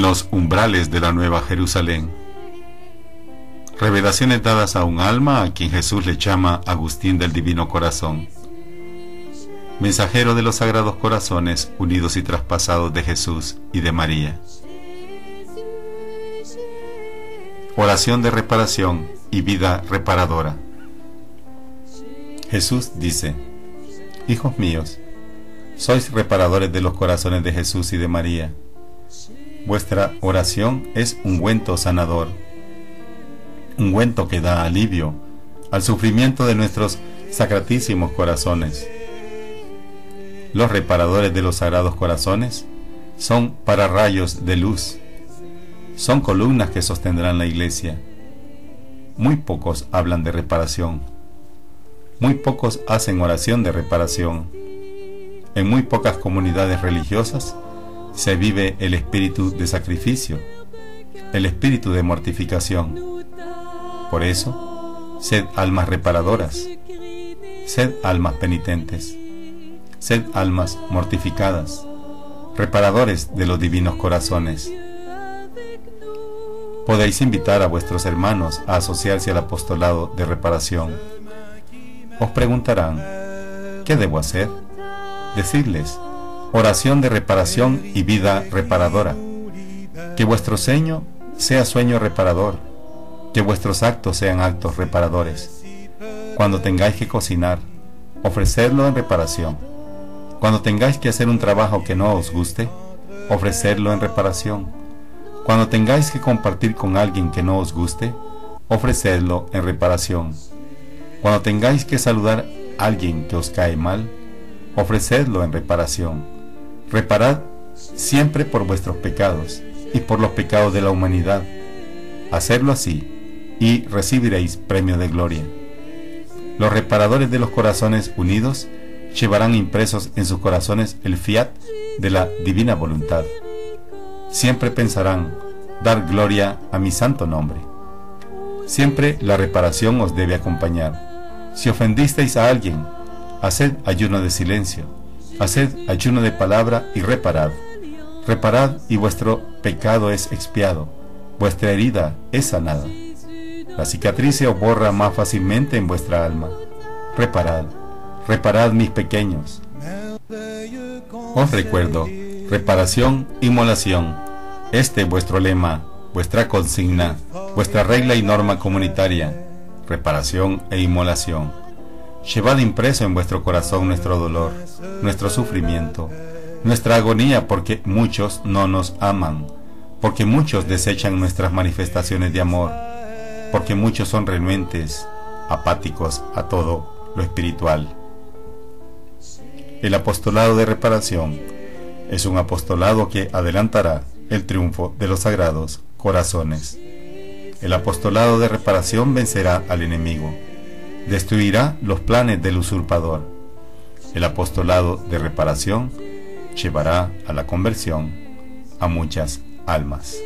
los umbrales de la Nueva Jerusalén. Revelaciones dadas a un alma a quien Jesús le llama Agustín del Divino Corazón. Mensajero de los Sagrados Corazones unidos y traspasados de Jesús y de María. Oración de reparación y vida reparadora. Jesús dice, Hijos míos, sois reparadores de los corazones de Jesús y de María. Vuestra oración es un ungüento sanador, un ungüento que da alivio al sufrimiento de nuestros sacratísimos corazones. Los reparadores de los sagrados corazones son pararrayos de luz, son columnas que sostendrán la iglesia. Muy pocos hablan de reparación, muy pocos hacen oración de reparación en muy pocas comunidades religiosas se vive el espíritu de sacrificio, el espíritu de mortificación. Por eso, sed almas reparadoras, sed almas penitentes, sed almas mortificadas, reparadores de los divinos corazones. Podéis invitar a vuestros hermanos a asociarse al apostolado de reparación. Os preguntarán, ¿qué debo hacer? decirles, oración de reparación y vida reparadora. Que vuestro sueño sea sueño reparador, que vuestros actos sean actos reparadores. Cuando tengáis que cocinar, ofrecerlo en reparación. Cuando tengáis que hacer un trabajo que no os guste, ofrecerlo en reparación. Cuando tengáis que compartir con alguien que no os guste, ofrecerlo en reparación. Cuando tengáis que saludar a alguien que os cae mal, ofrecedlo en reparación. Reparad siempre por vuestros pecados y por los pecados de la humanidad. Hacedlo así y recibiréis premio de gloria. Los reparadores de los corazones unidos llevarán impresos en sus corazones el fiat de la divina voluntad. Siempre pensarán dar gloria a mi santo nombre. Siempre la reparación os debe acompañar. Si ofendisteis a alguien, Haced ayuno de silencio, haced ayuno de palabra y reparad. Reparad y vuestro pecado es expiado, vuestra herida es sanada. La cicatriz se os borra más fácilmente en vuestra alma. Reparad, reparad mis pequeños. Os recuerdo, reparación, inmolación. Este vuestro lema, vuestra consigna, vuestra regla y norma comunitaria. Reparación e inmolación. Llevad impreso en vuestro corazón nuestro dolor, nuestro sufrimiento, nuestra agonía porque muchos no nos aman, porque muchos desechan nuestras manifestaciones de amor, porque muchos son renuentes, apáticos a todo lo espiritual. El apostolado de reparación es un apostolado que adelantará el triunfo de los sagrados corazones. El apostolado de reparación vencerá al enemigo destruirá los planes del usurpador. El apostolado de reparación llevará a la conversión a muchas almas.